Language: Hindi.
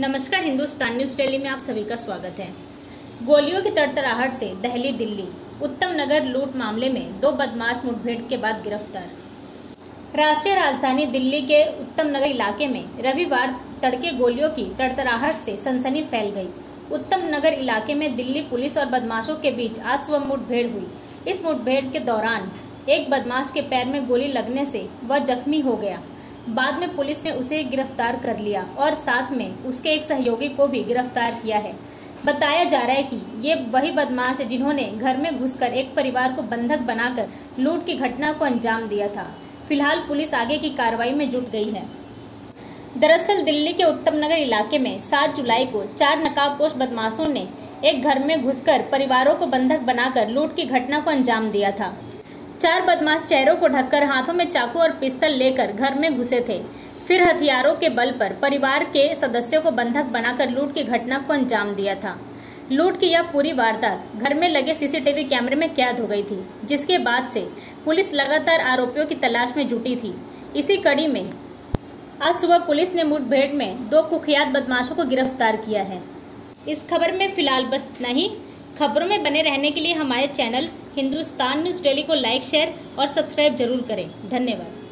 नमस्कार हिंदुस्तान न्यूज़ डेली में आप सभी का स्वागत है। गोलियों की तड़तड़ाहट से दहली दिल्ली, उत्तम नगर लूट मामले में दो बदमाश मुठभेड़ के बाद गिरफ़्तार। राष्ट्रीय राजधानी दिल्ली के उत्तम नगर इलाके में रविवार तड़के गोलियों की तड़तड़ाहट से सनसनी फैल गई। उत्तम नगर इलाके में दिल्ली पुलिस और बदमाशों के बीच आज सुबह मुठभेड़ हुई। इस मुठभेड़ के दौरान एक बदमाश के पैर में गोली लगने से वह जख्मी हो गया। बाद में पुलिस ने उसे गिरफ़्तार कर लिया और साथ में उसके एक सहयोगी को भी गिरफ़्तार किया है। बताया जा रहा है कि ये वही बदमाश जिन्होंने घर में घुसकर एक परिवार को बंधक बनाकर लूट की घटना को अंजाम दिया था। फ़िलहाल पुलिस आगे की कार्रवाई में जुट गई है। दरअसल दिल्ली के उत्तम नगर इलाके में 7 जुलाई को चार नकाबपोश बदमाशों ने एक घर में घुसकर परिवारों को बंधक बनाकर लूट की घटना को अंजाम दिया था। चार बदमाश चेहरों को ढककर हाथों में चाकू और पिस्तल लेकर घर में घुसे थे। फिर हथियारों के बल पर परिवार के सदस्यों को बंधक बनाकर लूट की घटना को अंजाम दिया था। लूट की यह पूरी वारदात घर में लगे सीसीटीवी कैमरे में कैद हो गई थी, जिसके बाद से पुलिस लगातार आरोपियों की तलाश में जुटी थी। इसी कड़ी में आज सुबह पुलिस ने मुठभेड़ में दो कुख्यात बदमाशों को गिरफ़्तार किया है। इस खबर में फ़िलहाल बस नहीं खबरों में बने रहने के लिए हमारे चैनल हिंदुस्तान न्यूज़ डेली को लाइक शेयर और सब्सक्राइब ज़रूर करें। धन्यवाद।